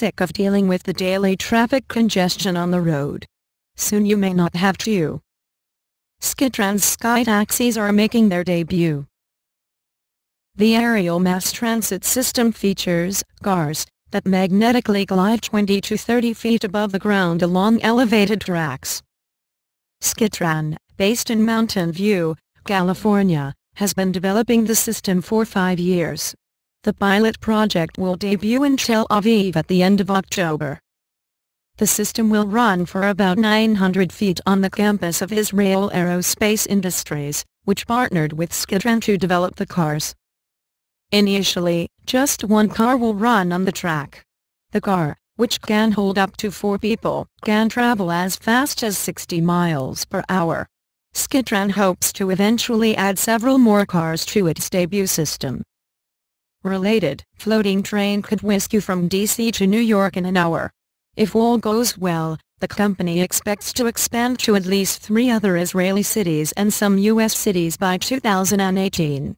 sick of dealing with the daily traffic congestion on the road. Soon you may not have to. Skytrans sky taxis are making their debut. The aerial mass transit system features cars that magnetically glide 20 to 30 feet above the ground along elevated tracks. Skytran, based in Mountain View, California, has been developing the system for five years. The pilot project will debut in Tel Aviv at the end of October. The system will run for about 900 feet on the campus of Israel Aerospace Industries, which partnered with Skytran to develop the cars. Initially, just one car will run on the track. The car, which can hold up to four people, can travel as fast as 60 miles per hour. Skytran hopes to eventually add several more cars to its debut system. Related, floating train could whisk you from DC to New York in an hour. If all goes well, the company expects to expand to at least three other Israeli cities and some U.S. cities by 2018.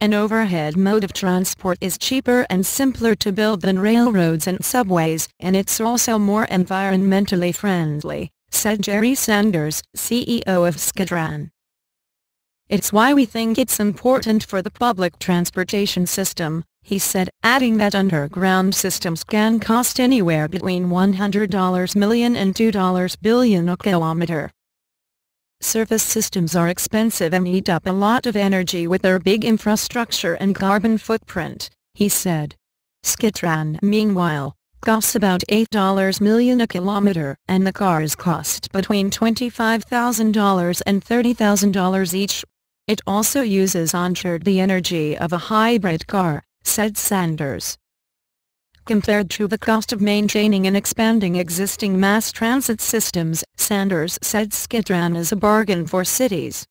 An overhead mode of transport is cheaper and simpler to build than railroads and subways, and it's also more environmentally friendly, said Jerry Sanders, CEO of Skytran. It's why we think it's important for the public transportation system, he said, adding that underground systems can cost anywhere between $100 million and $2 billion a kilometer. Surface systems are expensive and eat up a lot of energy with their big infrastructure and carbon footprint, he said. Skytran, meanwhile, costs about $8 million a kilometer, and the cars cost between $25,000 and $30,000 each. It also uses onboard the energy of a hybrid car, said Sanders. Compared to the cost of maintaining and expanding existing mass transit systems, Sanders said Skytran is a bargain for cities.